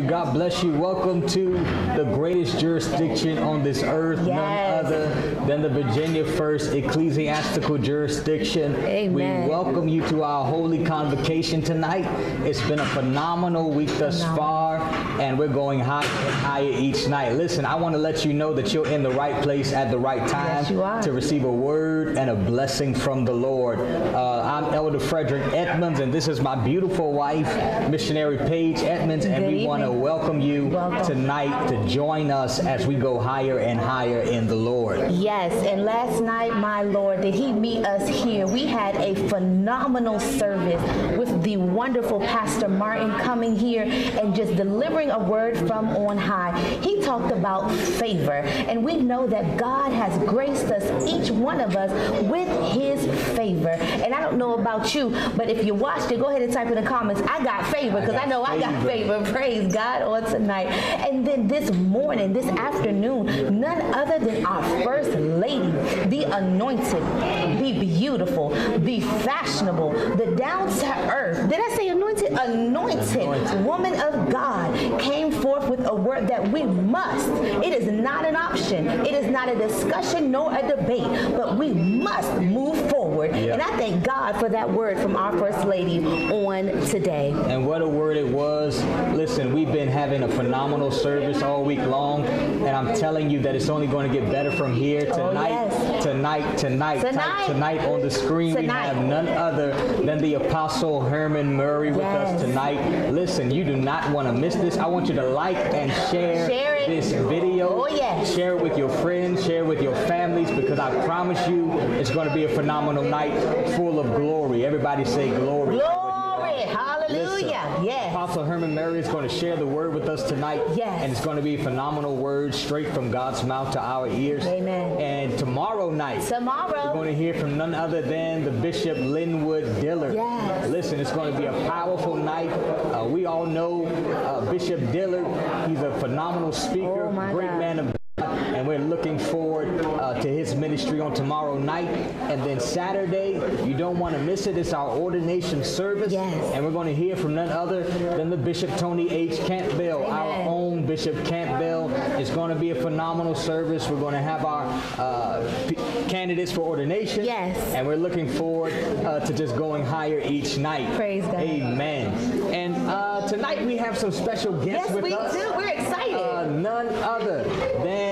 God bless you. Welcome to the greatest jurisdiction on this earth, Yes. none other than the Virginia First Ecclesiastical Jurisdiction. Amen. We welcome you to our holy convocation tonight. It's been a phenomenal week thus far, and we're going higher and higher each night. Listen, I want to let you know that you're in the right place at the right time Yes, to receive a word and a blessing from the Lord. Uh, I'm Elder Frederick Edmonds, and this is my beautiful wife, Missionary Paige Edmonds, and we want to welcome you Welcome. tonight to join us as we go higher and higher in the Lord. Yes, and last night, my Lord, did He meet us here? We had a phenomenal service with the wonderful Pastor Martin coming here and just delivering a word from on high. He talked about favor, and we know that God has graced us, each one of us, with His favor. And I don't know about you, but if you watched it, go ahead and type in the comments. I got favor because I, got know I got favor. Praise God on tonight. And then this morning, this afternoon, none other than our first lady, the anointed, the beautiful, the fashionable, the down to earth. Did I say anointed? Anointed, Anointed. woman of God came forth with a word that we must. It is not an option. It is not a discussion nor a debate, but we must move forward. Yeah. And I thank God for that word from our first lady on today. And what a word it was. Listen, we've been having a phenomenal service all week long, and I'm telling you that it's only going to get better from here oh, tonight. yes. Tonight, tonight, Tonight. Tonight on the screen. Tonight. We have none other than the Apostle Herman Murray with us tonight. Listen, you do not want to miss this. I want you to like and share, Share this video. Oh, yes. Share it with your friends, share it with your families, because I promise you it's going to be a phenomenal night full of glory. Everybody say glory. Glory. Listen, Hallelujah. Yes. Apostle Herman Murray is going to share the word with us tonight. Yes. And it's going to be a phenomenal word straight from God's mouth to our ears. Amen. And tomorrow night, Tomorrow. we're going to hear from none other than the Bishop Linwood Dillard. Yes. Listen, it's going to be a powerful night. Uh, we all know uh, Bishop Dillard. He's a phenomenal speaker, Oh, my great God. man of God, and we're looking forward uh, to his ministry on tomorrow night. And then Saturday, you don't want to miss it. It's our ordination service. Yes. And we're going to hear from none other than the Bishop Tony H. Campbell, our own Bishop Campbell. It's going to be a phenomenal service. We're going to have our uh, p- candidates for ordination. Yes. And we're looking forward uh, to just going higher each night. Praise God. Amen. And uh, tonight we have some special guests Yes, with we do. We're excited. Uh, none other than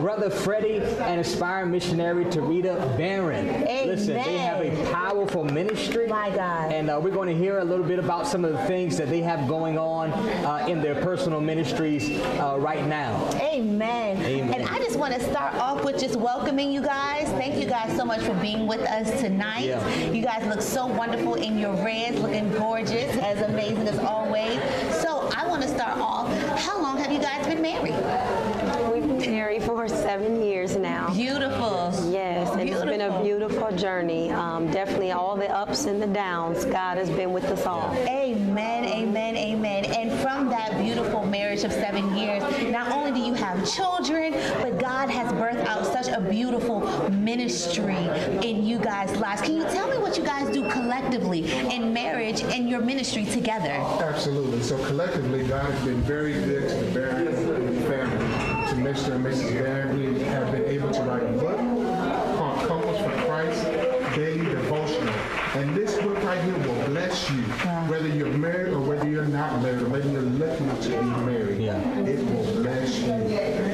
brother Freddy and aspiring missionary Tahrita Barron. Listen, they have a powerful ministry. My God. And uh, we're going to hear a little bit about some of the things that they have going on uh, in their personal ministries uh, right now. Amen. Amen. And I just want to start off with just welcoming you guys. Thank you guys so much for being with us tonight. Yeah. You guys look so wonderful in your reds, looking gorgeous, as amazing as always. So I want to start off. How long have you guys been married? We've been married for seven years now. Beautiful. Yes, and it's been a beautiful journey. Um, definitely all the ups and the downs. God has been with us all. Amen, amen, amen. And from that beautiful marriage of seven years, not only do you have children, but God has birthed out such a beautiful ministry in you guys' lives. Can you tell me what you guys do collectively in marriage and your ministry together? Absolutely. So collectively, God has been very good to the Barron family. To Mr. and Mrs. Barron, we have been able to write a book called Couples for Christ Daily Devotional. And this book right here will bless you, whether you're married or whether you're not married, or whether you're looking to be married. Yeah. It will bless you.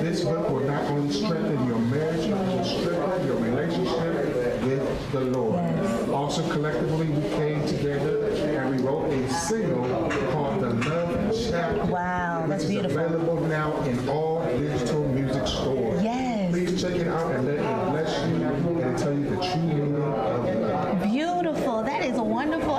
This book will not only strengthen your marriage, but it will strengthen your relationship with the Lord. Also, collectively, we came together and we wrote a single called The Love Chapter. Wow, that's which is beautiful. available now in all digital music stores. Yes. Please check it out and let it bless you and tell you the true meaning of. Beautiful. That is wonderful.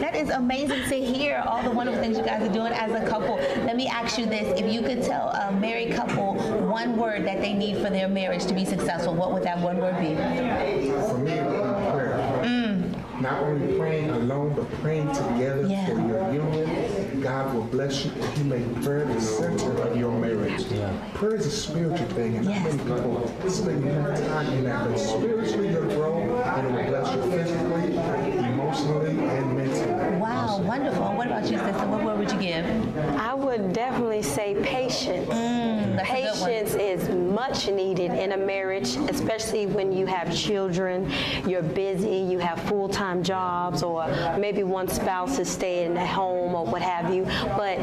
That is amazing to hear all the wonderful things you guys are doing as a couple. Let me ask you this. If you could tell a married couple one word that they need for their marriage to be successful, what would that one word be? For me, it would be prayer. Mm. Not only praying alone, but praying together Yeah. for your union. God will bless you if you make prayer the center of your marriage. Yeah. Prayer is a spiritual thing, and Yes. not many people spend more time in that. But spiritually, you'll grow, and it will bless you physically, emotionally, emotionally and mentally. Wow, wonderful. What about you, sister? What word would you give? I would definitely say patience. Mm, that's a good one. Patience is much needed in a marriage, especially when you have children, you're busy, you have full time jobs, or maybe one spouse is staying at home or what have you. But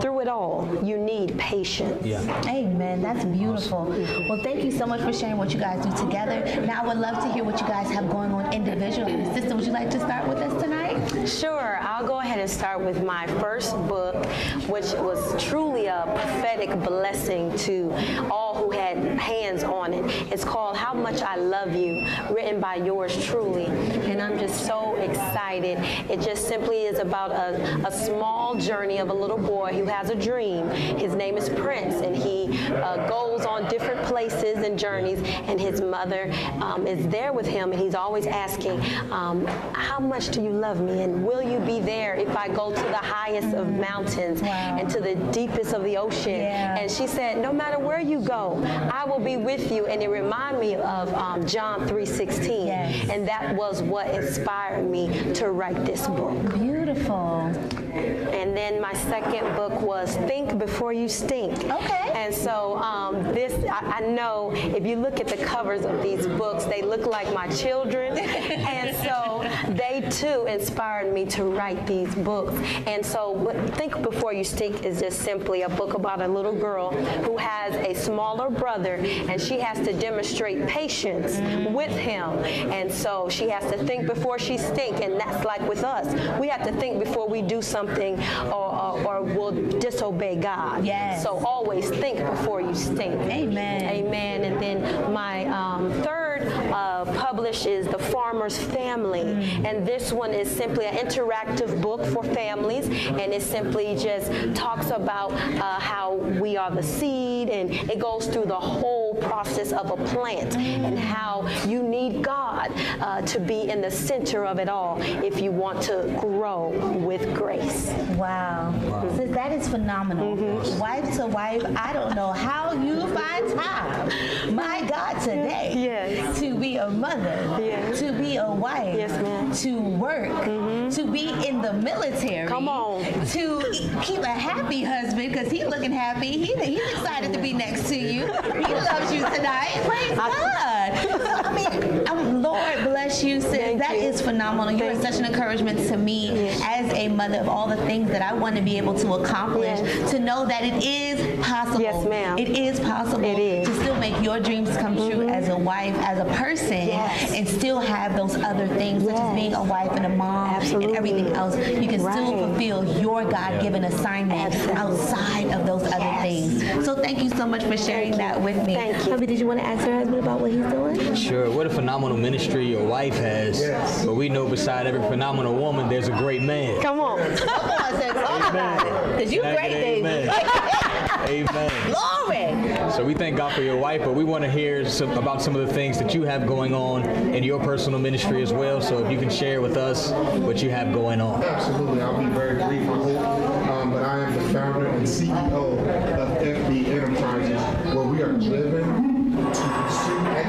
through it all, you need patience. Yeah. Amen. That's beautiful. Well, thank you so much for sharing what you guys do together. Now, I would love to hear what you guys have going on individually. Sister, would you like to start with us tonight? Sure, I'll go ahead and start with my first book, which was truly a prophetic blessing to all who had hands on it. It's called How Much I Love You, written by yours truly. And I'm just so excited. It just simply is about a, a small journey of a little boy who has a dream. His name is Prince, and he uh, goes on different places and journeys, and his mother um, is there with him, and he's always asking, um, How much do you love me? And will you be there if I go to the highest of mountains and to the deepest of the ocean? Yeah. And she said, No matter where you go, I will be with you. And it reminded me of um, John 3:16. Yes. And that was what inspired me to write this book. Beautiful. And then my second book was Think Before You Stink. Okay. And so um, this, I, I know if you look at the covers of these books, they look like my children. and so they too inspired me to write these books. And so Think Before You Stink is just simply a book about a little girl who has a smaller brother and she has to demonstrate patience with him. And so she has to think before she stink. And that's like with us. We have to think before we do something or, or, or will disobey God. Yes. So always think before you stink. Amen. Amen. And then my um, uh, published is The Farmer's Family. And this one is simply an interactive book for families. And it simply just talks about uh, how we are the seed and it goes through the whole process of a plant and how you need God uh, to be in the center of it all if you want to grow with grace. Wow. Sis, that is phenomenal. Mm-hmm. Wife to wife, I don't know how you find time, my God, today Yes. to be a mother, Yes. to be a wife, Yes. Mm-hmm. to work, to be in the military. Come on. To keep a happy husband because he's looking happy. He, he's excited to be next to you. He loves you tonight. Praise God. So, I mean, um, Lord bless you, sis. Thank That you. is phenomenal. You are Thank such an encouragement to me as a mother of all the things that I want to be able to accomplish. Yes. To know that it is possible. Yes, ma'am. It is possible It is. Mm-hmm. to still make your dreams come true as a wife, as a person, Yes. and still have those other things, such as being a wife and a mom Absolutely. and everything else. You can still fulfill your God-given assignment Absolutely. outside of those other things. So thank you so much for sharing Thank that with me. Thank you. Hubby, did you want to ask her husband about what he's doing? Sure. What a phenomenal ministry your wife has. Yes. But we know beside every phenomenal woman, there's a great man. Come on. Come on, sis. Talk about it. Because you Can great, get baby. Amen. Amen. Glory. So we thank God for your wife, but we want to hear some, about some of the things that you have going on in your personal ministry as well. So if you can share with us what you have going on. Absolutely, I'll be very brief, I hope. Um, but I am the founder and CEO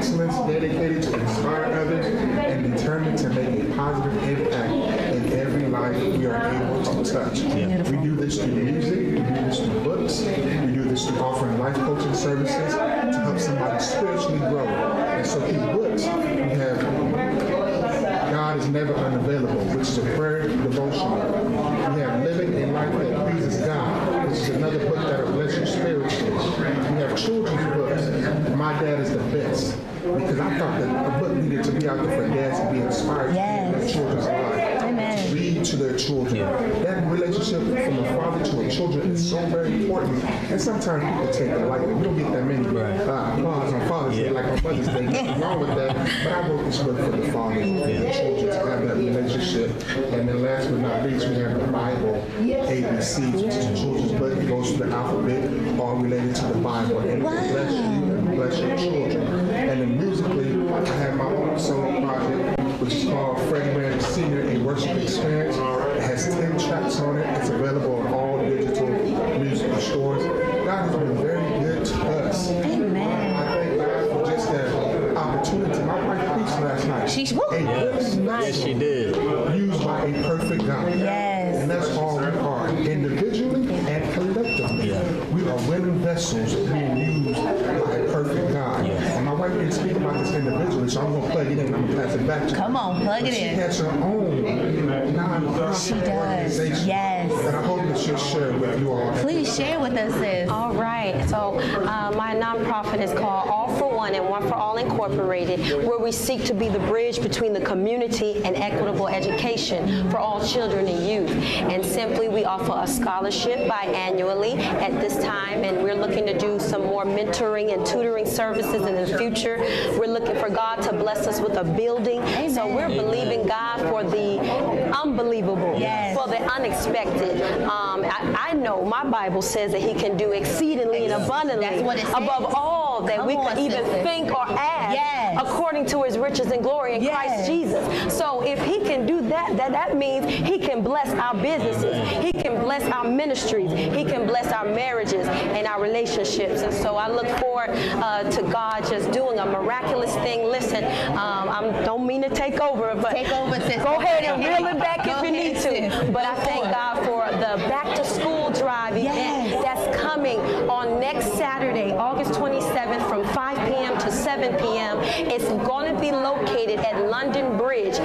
excellence, dedicated to inspire others, and determined to make a positive impact in every life we are able to touch. We do this through music, we do this through books, we do this through offering life coaching services to help somebody spiritually grow. And so through books, we have God is never unavailable, which is a prayer devotional. We have living a life that pleases God, which is another book that will bless you spiritually. We have children's books. My dad is the best because I thought that a book needed to be out there for dads to be inspired Yes. to their children's life. Amen. Read to their children. That relationship from a father to a children is so very important. And sometimes people take it lightly. we don't get that many uh, applause on Father's Day like on Mother's Day. Nothing wrong with that. But I wrote this book for the fathers and the children to have that relationship. And then last but not least, we have the Bible ABCs, which is a children's book. It goes through the alphabet, all related to the Bible. And it will bless you and bless your children. And then musically, I have my own solo project, which is called Freddy Randall Senior, a worship experience. It has 10 tracks on it. It's available on all digital music stores. God has been very good to us. Amen. I thank God for just that opportunity. My wife preached last night. She- woo. A good Yes, she did. You by a perfect God. Yes. And that's all we are, individually and collectively. We are willing vessels being used by a perfect God. And my wife didn't about this individually, so I'm going to plug it in and I'm going to pass it back to her. Come on, plug it She in. has her own nonprofit She does, organization yes. that I hope that she'll share with you all. Please share with us, sis. All right. So uh, my nonprofit is called All for One and One for All Incorporated, where we seek to be the bridge between the community and equitable education for all children and youth. And simply, we offer a scholarship biannually at this time, and we're looking to do some more mentoring and tutoring services in the future. We're looking for God to bless us with a building. So we're believing God for the unbelievable, Yes. for the unexpected. Um, I, I know my Bible says that He can do exceedingly and abundantly That's what it says. above all that Come we on, could even sister. think or ask Yes. according to His riches and glory in Yes. Christ Jesus. So if He can do that, that that means He can bless our businesses, He can bless our ministries, He can bless our marriages and our relationships. And so I look forward uh, to God just doing a miraculous thing. Listen, um, I don't mean to take over, but Take over, go ahead and reel it back if you need to. But I thank for. God for the back to school drive event Yes. that's coming on next Saturday, August 27th from 5 p.m. to 7 p.m. It's going to be located at London Bridge,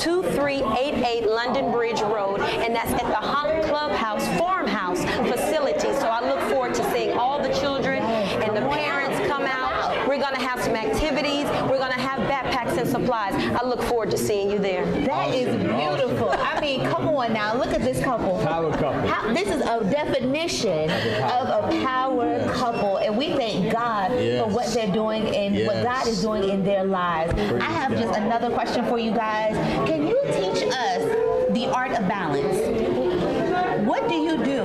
2388 London Bridge Road, and that's at the Hump Clubhouse Farmhouse facility. So I look forward to seeing all the children and the parents come out. We're going to have some activities. We're going to have backpacks and supplies. I look forward to seeing you there. That is beautiful. I mean, come on now. Look at this couple. Power couple. How, this is a definition of a power couple, and we thank God Yes. for what they're doing and what God is doing in their lives. I have just another question for you guys. Can you teach us the art of balance? What do you do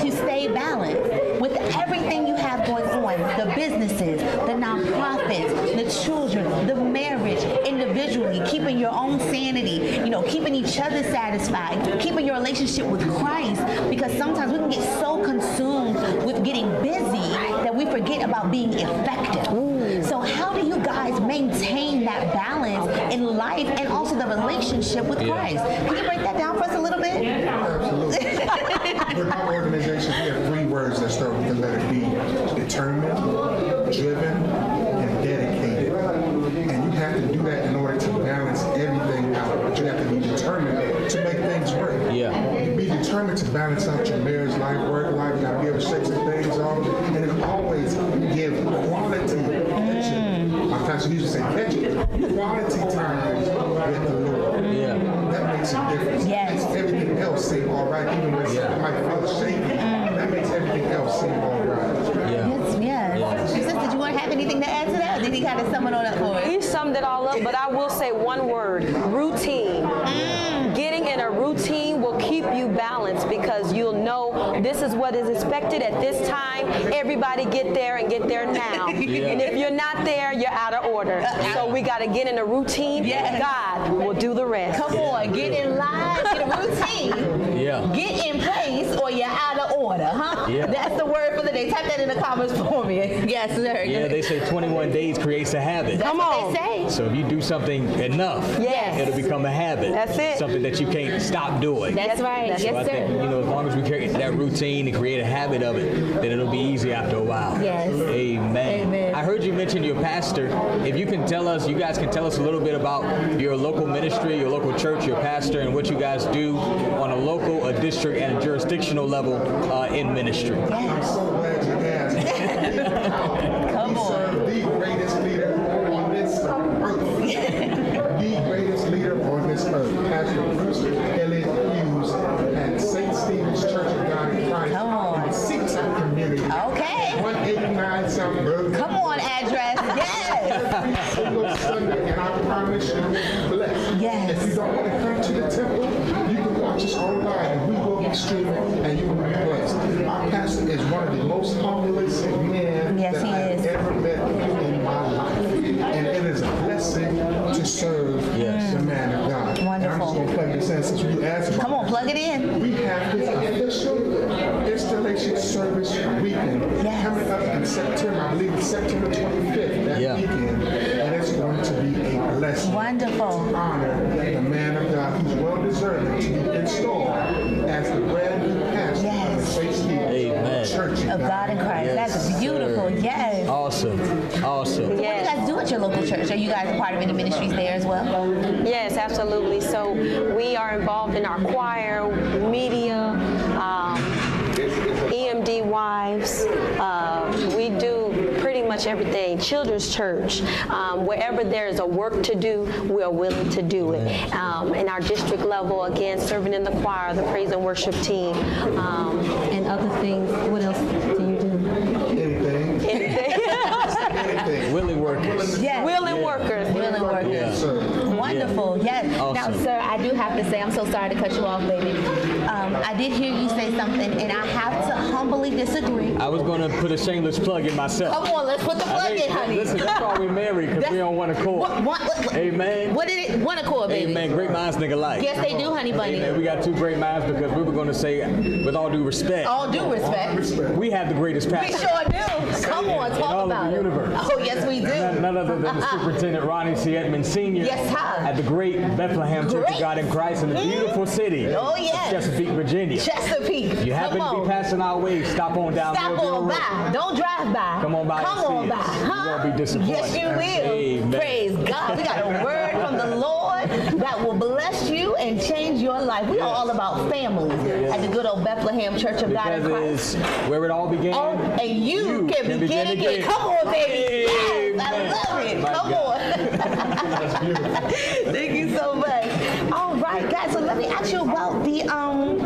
to stay balanced with everything you have going on? The businesses, the nonprofits, the children, the marriage, individually, keeping your own sanity, you know, keeping each other satisfied, keeping your relationship with Christ. Because sometimes we can get so consumed with getting busy that we forget about being effective. Mm. So, how do you guys maintain that balance in life and also the relationship with Christ? Can you break that down for us a little bit? Absolutely. With our organization, we have three words that start with the letter D. Determined, driven, and dedicated. And you have to do that in order to balance everything out. But you have to be determined to make things work. Yeah. You be determined to balance out your marriage life, work life, you gotta be able to shake some things off, and then always give quality attention. Mm. My pastor used to say, catch it, quality time with the Lord. Yeah. That makes a difference. Yes. Makes everything else seem all right, even when it might feel shaky. Mm. That makes everything else seem all right. That? Or did he kind of sum it all up for us? He summed it all up, but I will say one word routine. Mm. Getting in a routine will keep you balanced because you'll know this is what is expected at this time. Everybody get there and get there now. And if you're not there, you're out of order. Uh, so we got to get in a routine. Yes. God will do the rest. Come on, get in line, get a routine, Yeah. get in place, or you're out of order, huh? Yeah. That's the word for the day. Type that in the comments for me. Yes, sir. Yeah, they say 21 days creates a habit. That's Come what on. they say. So if you do something enough, Yes. it'll become a habit. That's it. Something that you can't stop doing. That's right. That's so I yes, think, sir. you know, as long as we create that routine and create a habit of it, then it'll be easy after a while. Yes. Amen. Amen. I heard you mention your pastor. If you can tell us, you guys can tell us a little bit about your local ministry, your local church, your pastor, and what you guys do on a local, a district, and a jurisdictional level uh, in ministry. I'm so glad you asked. Come we on. serve the greatest leader on this earth. the greatest leader on this earth. Pastor Bruce Elliott Hughes at St. Stephen's Church of God in Christ. Come on. In the Seaton community. Okay. 189 South Road. Come on, address. Yes. Every single Sunday, and I promise you, you'll be blessed. Yes. If you don't want to come to the temple, you can watch us online, and we will be streaming, and you will be blessed. Our pastor is one of the most humblest men Yes, that he I've is. ever met in my life, and it is a blessing to serve Yes. the man of God. And I'm Wonderful. just going to plug this in since you asked about Come on, plug it in. we have this official installation service weekend Yes. coming up in September. I believe it's September 25th, that Yeah. weekend. And it's going to be a blessing. Wonderful. To honor the man of God who's well deserving to be installed as the brand new pastor Yes. of the Faith Healing Amen. Church Of God in church? Are you guys a part of any ministries there as well? Yes, absolutely. So we are involved in our choir, media, um, EMD wives. Uh, we do pretty much everything. Children's church, um, wherever there is a work to do, we are willing to do it. Um, in our district level, again, serving in the choir, the praise and worship team, um, and other things. What else do you do? Anything, Anything. anything. Willie workers. Yes. Willing workers. Willing workers. Yeah. Sir. Wonderful. Yes. Now, sir, I do have to say, I'm so sorry to cut you off, baby. Um, I did hear you say something, and I have to humbly disagree. I was going to put a shameless plug in myself. Come on, let's put the plug think- in, honey. Listen, that's why we're married, because we don't want to What, court. what, what, Amen. What did it? One accord, baby. Amen. Great minds think alike. Yes, they do, honey bunny. Amen. We got two great minds because we were going to say, with all due respect, All due respect. we have the greatest We pastor. sure do. Come on, talk all of the about it. universe. Oh, yes, we do. none other than the Superintendent Ronnie C. Edmond Sr. Yes, sir. At the great Bethlehem Church of God in Christ in the beautiful city Oh, yes. Chesapeake, Virginia. Chesapeake. You happen Come to on. be passing our way, stop on down Stop Millville on Road. by. Don't drive by. Come on by Come and see on by. us. You Huh? won't be disappointed. Yes, you will. Amen. Praise God. We got a word from the Lord that will bless you and change your life. We are all about families at the good old Bethlehem Church of God in Because Christ. is where it all began. Oh, and you, can, begin, again. Come on, baby. Yes, I Amen. love it. My Come God. That's beautiful. on. Thank you so much. All right, guys. So let me ask you about the um.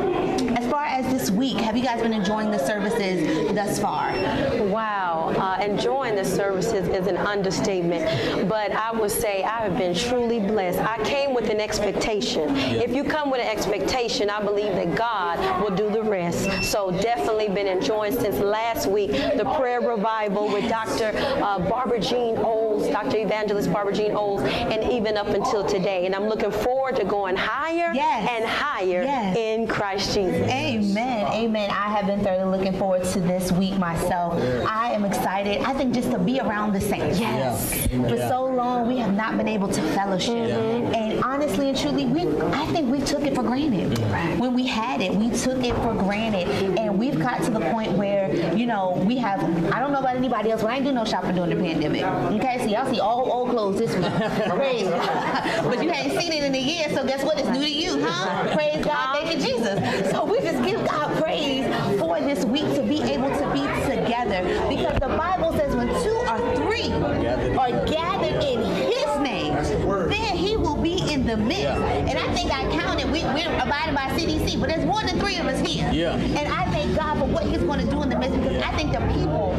As far as this week, have you guys been enjoying the services thus far? Wow, uh, enjoying the services is an understatement, but I would say I have been truly blessed. I came with an expectation. If you come with an expectation, I believe that God will do the rest. So definitely been enjoying since last week the prayer revival with Dr. Uh, Barbara Jean Olds, Dr. Evangelist Barbara Jean Olds, and even up until today. And I'm looking forward to going higher Yes. and higher Yes. in Christ Jesus. Amen. Amen. I have been thoroughly looking forward to this week myself. I am excited. I think just to be around the saints. Yes. For so long, we have not been able to fellowship. And honestly and truly, we I think we took it for granted. When we had it, we took it for granted. And we've got to the point where, you know, we have, I don't know about anybody else, but I ain't do no shopping during the pandemic. Okay, so y'all see all old clothes this week. Praise God. But you hadn't seen it in a year, so guess what? It's new to you, huh? Praise God. Thank you, Jesus. So we just give God praise for this week to be able to be together. Because the Bible says when two or three are gathered in the midst. And I think I counted, we, we're abiding by CDC, but there's more than three of us here. Yeah. And I thank God for what he's going to do in the midst because I think the people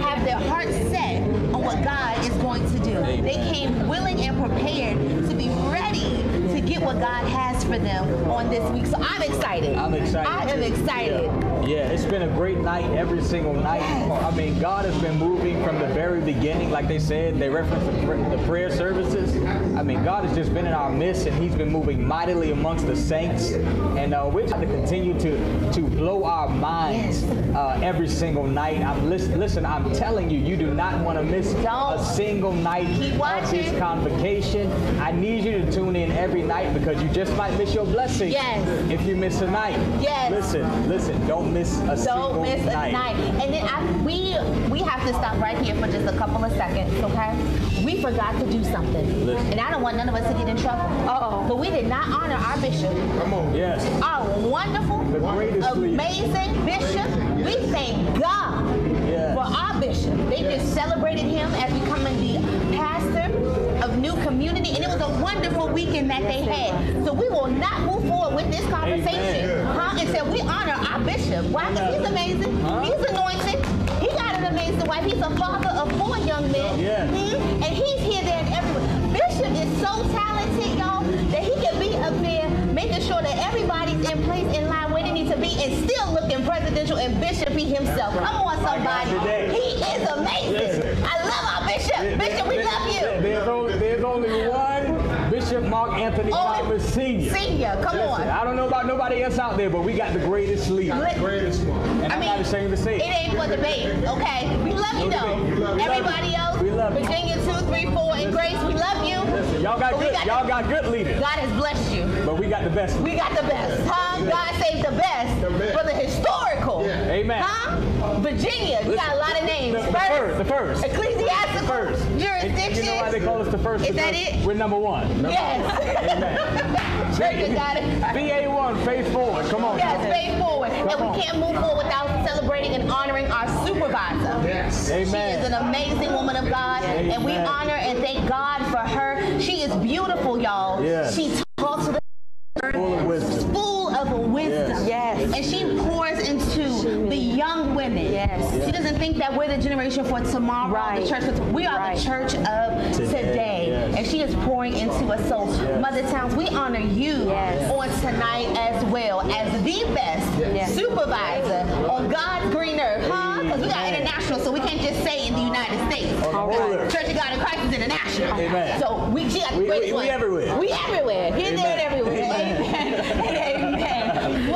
have their hearts set on what God is going to do. Amen. They came willing and prepared to be ready to get what God has for them on this week. So I'm excited. I'm excited. I am excited. Yeah. yeah, it's been a great night every single night. I mean, God has been moving from the very beginning. Like they said, they referenced the, the prayer services. I mean, God has just been in our midst, and He's been moving mightily amongst the saints. And uh, we're trying to continue to to blow our minds uh, every single night. I'm listen, listen. I'm telling you, you do not want to miss Don't. a single night of this convocation. I need you to tune in every night because you just might miss your blessing. Yes. If you miss a night. Yes. Listen, listen. Don't miss a single Don't miss a night. night. And then I, we we have to stop right here for just a couple of seconds, okay? We forgot to do something, Listen. and I don't want none of us to get in trouble. Uh-oh. But we did not honor our bishop, Come on. Yes. our wonderful, The greatest leader. amazing bishop. We thank God Yes. for our bishop. They just celebrated him as becoming the pastor of And it was a wonderful weekend that they had. So we will not move forward with this conversation huh, until we honor our bishop. Why? Because he's amazing. He's anointed. He got an amazing wife. He's a father of four young men. Yeah. Mhm. And he's here, there, and everywhere. Bishop is so talented, y'all, that he can be up there making sure that everybody's in place in line where they need to be and still looking presidential and bishopy himself. Come on, somebody. today. He is amazing. Listen. I love our bishop. Bishop, we There- love you. There's only, there's only one Bishop Anthony Oh, Piper Sr. Senior, come Listen, on. I don't know about nobody else out there, but we got the greatest leader. Let- Greatest one. And I I'm mean, not ashamed to say It it. ain't for debate, okay? We love you though. love you. Everybody else, We love you. Virginia 2, 3, 4, and Grace, we love you. Listen, y'all got But good, got y'all the- got good leaders, God has blessed you. but we got the best. We got the best, huh? God saved the best The best. for the historical. Yeah. Amen. Huh? Virginia, you got a lot of names. The, the first, the first. Ecclesiastical First. Jurisdiction. you know why they call us the first? Is that it? We're number one. Yes. Amen. Church God in VA1, faith forward. Come on. Yes, faith forward. And on. we can't move forward without celebrating and honoring our supervisor. Yes. Amen. She is an amazing woman of God, and we honor and thank God for her. She is beautiful, y'all. Yes. She talks with Full of wisdom. full of wisdom. Yes. And she pours into the young women. Yes. She doesn't think that we're the generation for tomorrow, Right. the church for tomorrow. We are Right. the church of Today, today. yes. And she is pouring into us. So, Mother Townes, we honor you Yes. on tonight as well as the best Yes. supervisor on God's green earth, huh? Because we got Amen. international, so we can't just say in the United States. On the whole earth. Church of God in Christ is international. Amen. So we, she got the We- greatest we- we everywhere. We everywhere. Here, there, and Amen. everywhere. Amen. Amen. Amen.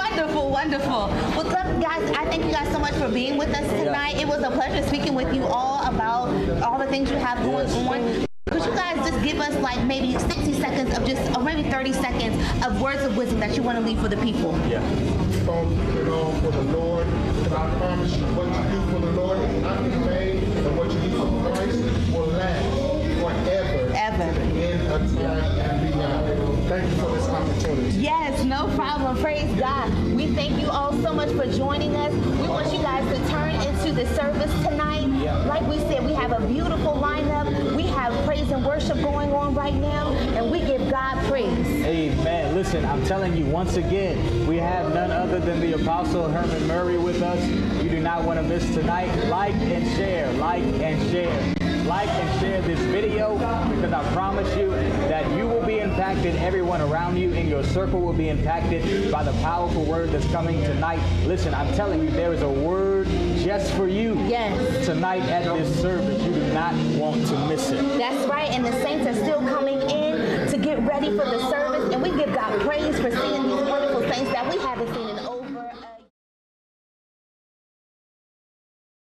Wonderful, wonderful. Well, look, guys, I thank you guys so much for being with us tonight. It was a pleasure speaking with you all about all the things you have going Yes. on. Could you guys just give us like maybe 60 seconds of just, or maybe 30 seconds of words of wisdom that you want to leave for the people? Yeah. Keep on keeping on for the Lord. And I promise you, what you do for the Lord is not in vain. And what you do for Christ will last forever. Ever. To the end of time and beyond. Thank you for this opportunity. Yes, no problem. Praise God. We thank you all so much for joining us. We want you guys to turn into the service tonight. Like we said, we have a beautiful lineup. We have praise and worship going on right now, and we give God praise. Amen. Listen, I'm telling you once again, we have none other than the Apostle Herman Murray with us. You do not want to miss tonight. Like and share, like and share. Like and share this video because I promise you that you will be impacted. Everyone around you in your circle will be impacted by the powerful word that's coming tonight. Listen, I'm telling you, there is a word just for you Yes. tonight at this service. You do not want to miss it. That's right, and the saints are still coming in to get ready for the service, and we give God praise for seeing these wonderful